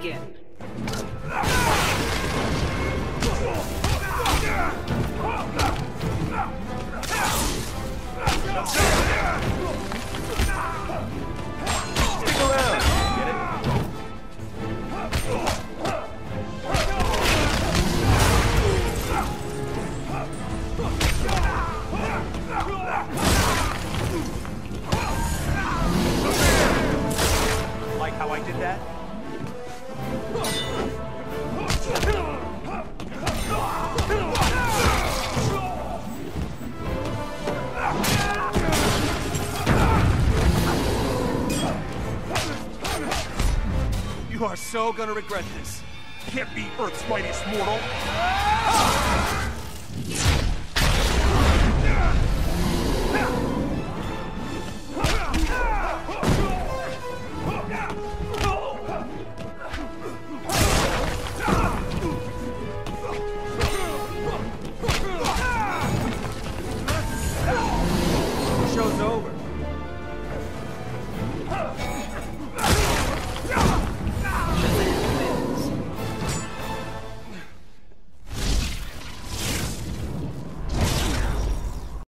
begin. How I did that? You are so gonna regret this. Can't be Earth's mightiest mortal. The show's over.